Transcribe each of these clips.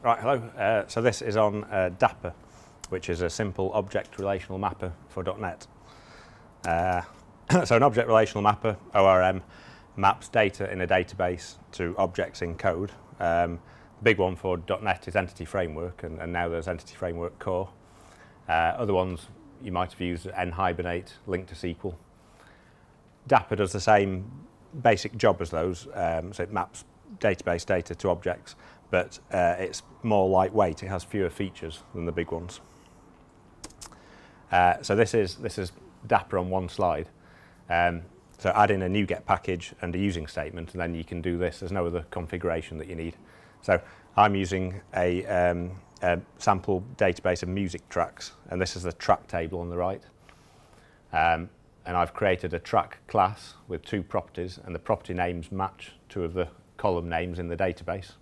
Right, hello. Uh, so this is on uh, Dapper, which is a simple object relational mapper for .NET. Uh, so an object relational mapper, ORM, maps data in a database to objects in code. Um, the big one for .NET is Entity Framework, and, and now there's Entity Framework Core. Uh, other ones you might have used NHibernate, LINQ to SQL. Dapper does the same basic job as those, um, so it maps database data to objects, but uh, it's more lightweight. It has fewer features than the big ones. Uh, so this is this is Dapper on one slide. Um, so add in a NuGet package and a using statement, and then you can do this. There's no other configuration that you need. So I'm using a, um, a sample database of music tracks, and this is the track table on the right. Um, and I've created a track class with two properties, and the property names match two of the column names in the database.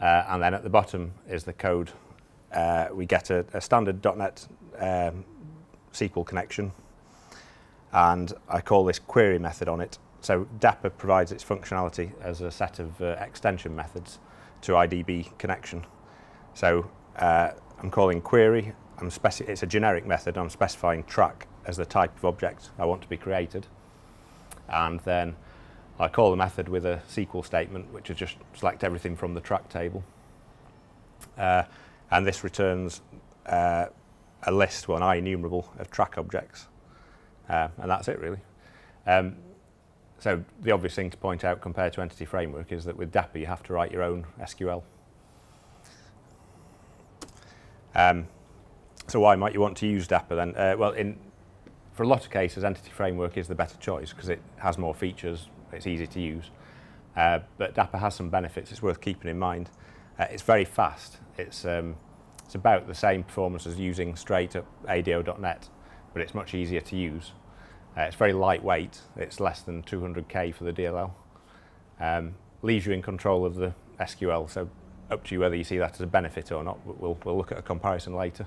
Uh, and then at the bottom is the code. Uh, we get a, a standard .NET um, SQL connection, and I call this query method on it. So Dapper provides its functionality as a set of uh, extension methods to IDB connection. So uh, I'm calling query, I'm it's a generic method, I'm specifying track as the type of object I want to be created. And then I call the method with a SQL statement, which is just select everything from the track table. Uh, and this returns uh, a list, well, an IEnumerable of track objects. Uh, and that's it, really. Um, so the obvious thing to point out compared to Entity Framework is that with Dapper you have to write your own SQL. Um, so why might you want to use Dapper then? Uh, well, in, for a lot of cases, Entity Framework is the better choice because it has more features, it's easy to use. Uh, but Dapper has some benefits it's worth keeping in mind. Uh, it's very fast. It's, um, it's about the same performance as using straight up ADO.NET, but it's much easier to use. Uh, it's very lightweight. It's less than 200k for the DLL. Um, leaves you in control of the SQL, so up to you whether you see that as a benefit or not. We'll, we'll look at a comparison later.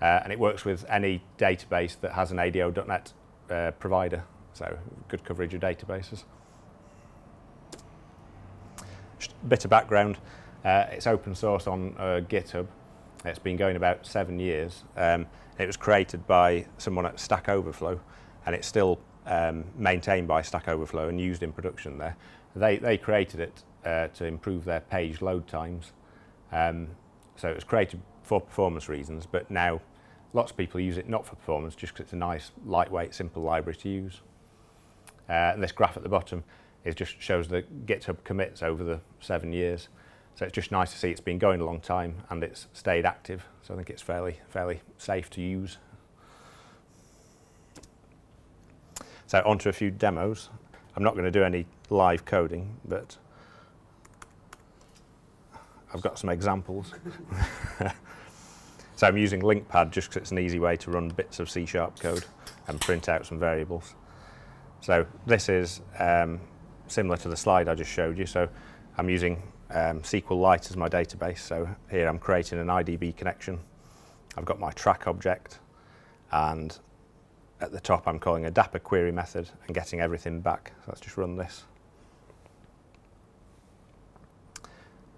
Uh, and it works with any database that has an ADO.NET uh, provider, so good coverage of databases. Just a bit of background, uh, it's open source on uh, GitHub. It's been going about seven years. Um, it was created by someone at Stack Overflow, and it's still um, maintained by Stack Overflow and used in production there. They, they created it uh, to improve their page load times. Um, so it was created for performance reasons, but now lots of people use it not for performance, just because it's a nice, lightweight, simple library to use. Uh, this graph at the bottom is just shows the GitHub commits over the seven years. So it's just nice to see it's been going a long time and it's stayed active. So I think it's fairly, fairly safe to use. So onto a few demos. I'm not going to do any live coding, but I've got some examples. so I'm using LINQPad just because it's an easy way to run bits of C-sharp code and print out some variables. So this is um, similar to the slide I just showed you. So I'm using um, SQLite as my database. So here I'm creating an IDB connection. I've got my track object and at the top I'm calling a Dapper query method and getting everything back. So let's just run this.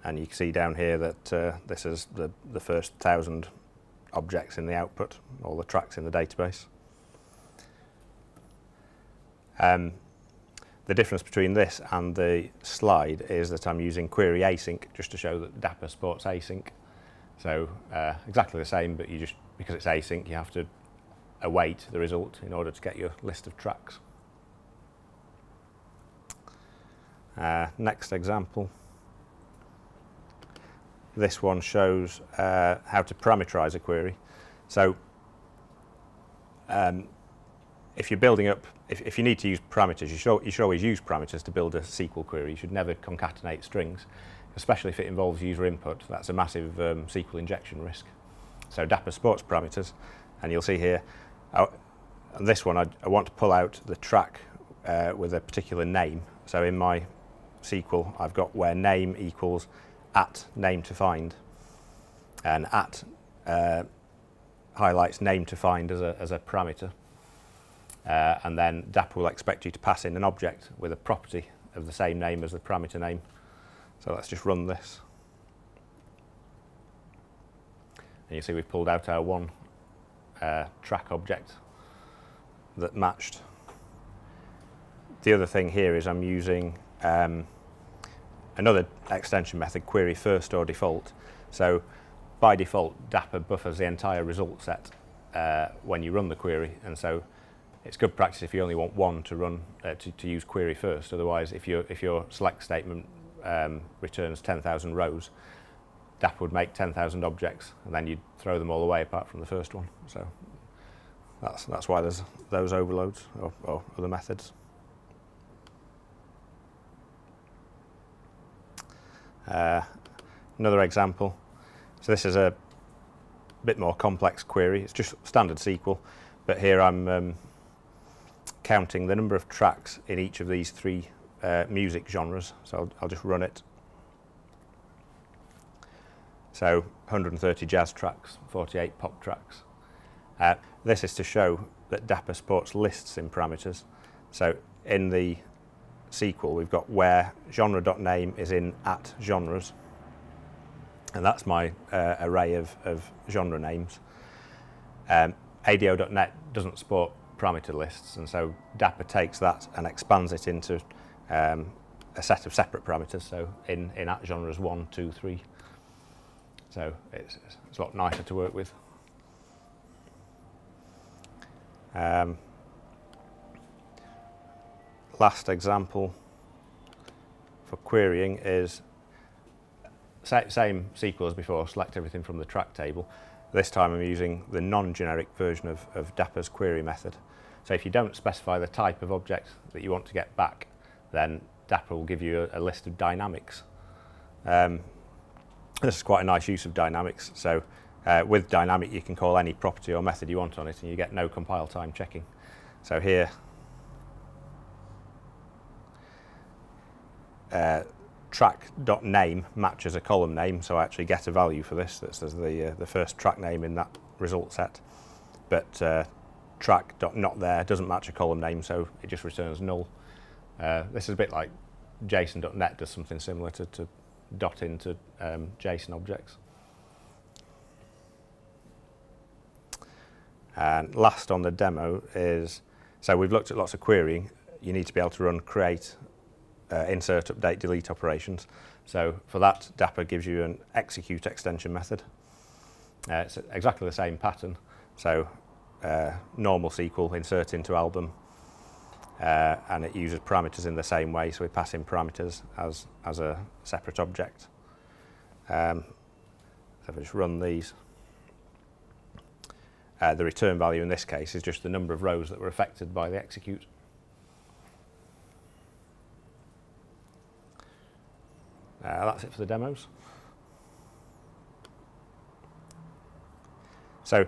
And you can see down here that uh, this is the, the first thousand objects in the output, all the tracks in the database. Um, the difference between this and the slide is that I'm using query async just to show that Dapper supports async. So uh, exactly the same, but you just because it's async, you have to await the result in order to get your list of tracks. Uh, next example. This one shows uh, how to parameterize a query. So um, if you're building up, if, if you need to use parameters, you should, you should always use parameters to build a SQL query. You should never concatenate strings, especially if it involves user input. That's a massive um, SQL injection risk. So Dapper supports parameters, and you'll see here, uh, on this one, I, I, want to pull out the track uh, with a particular name. So in my SQL, I've got where name equals at name to find, and at uh, highlights name to find as a, as a parameter. Uh, and then Dapper will expect you to pass in an object with a property of the same name as the parameter name. So let's just run this. And you see we've pulled out our one uh, track object that matched. The other thing here is I'm using um, another extension method, query first or default. So by default, Dapper buffers the entire result set uh, when you run the query. And so it's good practice if you only want one to run uh, to, to use query first. Otherwise, if, you if your select statement um, returns 10,000 rows, Dapper would make 10,000 objects and then you'd throw them all away apart from the first one. So that's, that's why there's those overloads or, or other methods. Uh, another example. So this is a bit more complex query. It's just standard SQL, but here I'm um, counting the number of tracks in each of these three uh, music genres. So I'll, I'll, just run it. So 130 jazz tracks, 48 pop tracks. Uh, this is to show that Dapper supports lists in parameters. So in the SQL, we've got where genre.name is in at genres. And that's my uh, array of, of genre names. Um, ADO.NET doesn't support parameter lists, and so Dapper takes that and expands it into um, a set of separate parameters. So in, in at genres one, two, three. So it's, it's a lot nicer to work with. Um, last example for querying is same SQL as before, select everything from the track table. This time I'm using the non-generic version of, of Dapper's query method. So if you don't specify the type of object that you want to get back, then Dapper will give you a, a list of dynamics. Um, this is quite a nice use of dynamics. So uh, with dynamic, you can call any property or method you want on it and you get no compile time checking. So here, uh, track.name matches a column name, so I actually get a value for this. This is the, uh, the first track name in that result set. But uh, track.not there doesn't match a column name, so it just returns null. Uh, this is a bit like JSON.NET does something similar to, to dot into um, JSON objects. And last on the demo is, so we've looked at lots of querying. You need to be able to run create uh, insert, update, delete operations. So for that, Dapper gives you an execute extension method. Uh, it's exactly the same pattern. So uh, normal SQL, insert into album, uh, and it uses parameters in the same way. So we pass in parameters as, as a separate object. Um, so if I just run these, uh, the return value in this case is just the number of rows that were affected by the execute. Uh, that's it for the demos. So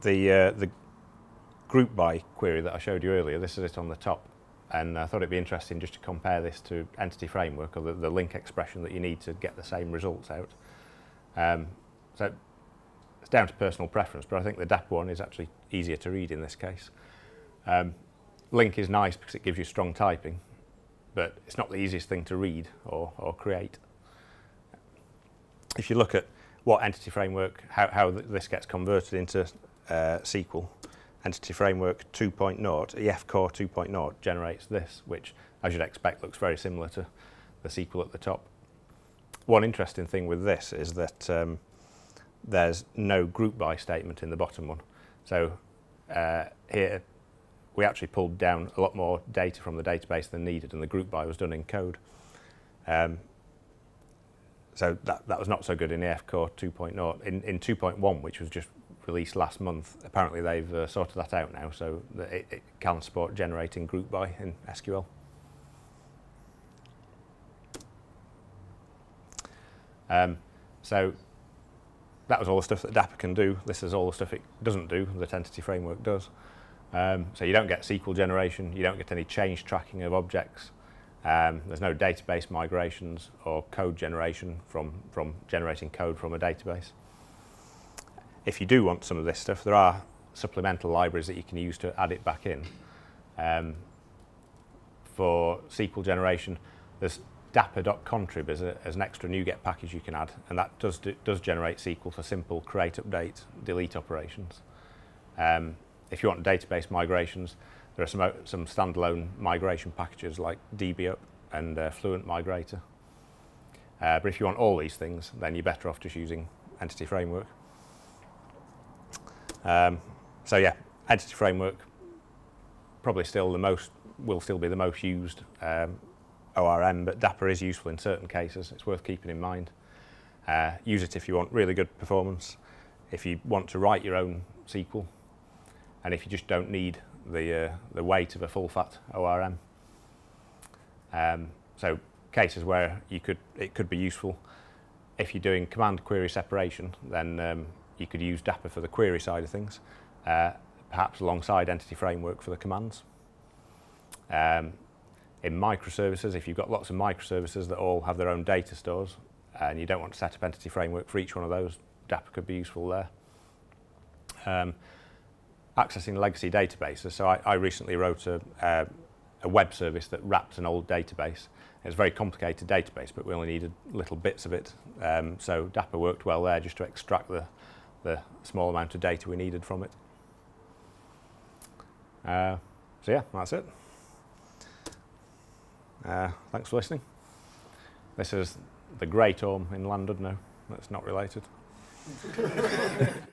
the, uh, the group by query that I showed you earlier, this is it on the top. And I thought it'd be interesting just to compare this to Entity Framework or the, the LINQ expression that you need to get the same results out. Um, so it's down to personal preference, but I think the DAP one is actually easier to read in this case. Um, LINQ is nice because it gives you strong typing, but it's not the easiest thing to read or, or create. If you look at what entity framework, how, how th this gets converted into uh, SQL, entity framework 2.0, EF core 2.0 generates this, which as you'd expect looks very similar to the SQL at the top. One interesting thing with this is that um, there's no group by statement in the bottom one. So uh, here we actually pulled down a lot more data from the database than needed, and the group by was done in code. Um, so that, that was not so good in EF Core 2.0. In, in 2.1, which was just released last month, apparently they've uh, sorted that out now, so it, it can support generating group by in SQL. Um, so that was all the stuff that Dapper can do. This is all the stuff it doesn't do, that Entity Framework does. Um, so you don't get SQL generation, you don't get any change tracking of objects. Um, there's no database migrations or code generation from, from generating code from a database. If you do want some of this stuff, there are supplemental libraries that you can use to add it back in. Um, for SQL generation, there's dapper.contrib as, as an extra NuGet package you can add, and that does, do, does generate SQL for simple create, update, delete operations. Um, if you want database migrations, there are some, some standalone migration packages like dbup and uh, Fluent Migrator. Uh, but if you want all these things, then you're better off just using Entity Framework. Um, so yeah, Entity Framework probably still the most will still be the most used um, ORM, but Dapper is useful in certain cases. It's worth keeping in mind. Uh, use it if you want really good performance, if you want to write your own SQL, and if you just don't need the, uh, the weight of a full-fat ORM. Um, so cases where you could, it could be useful. If you're doing command query separation, then um, you could use Dapper for the query side of things, uh, perhaps alongside Entity Framework for the commands. Um, in microservices, if you've got lots of microservices that all have their own data stores and you don't want to set up Entity Framework for each one of those, Dapper could be useful there. Accessing legacy databases. So I, I recently wrote a, uh, a web service that wrapped an old database. It's a very complicated database, but we only needed little bits of it. Um, so Dapper worked well there just to extract the, the small amount of data we needed from it. Uh, so yeah, that's it. Uh, thanks for listening. This is the Great Orme in Llandudno. That's not related.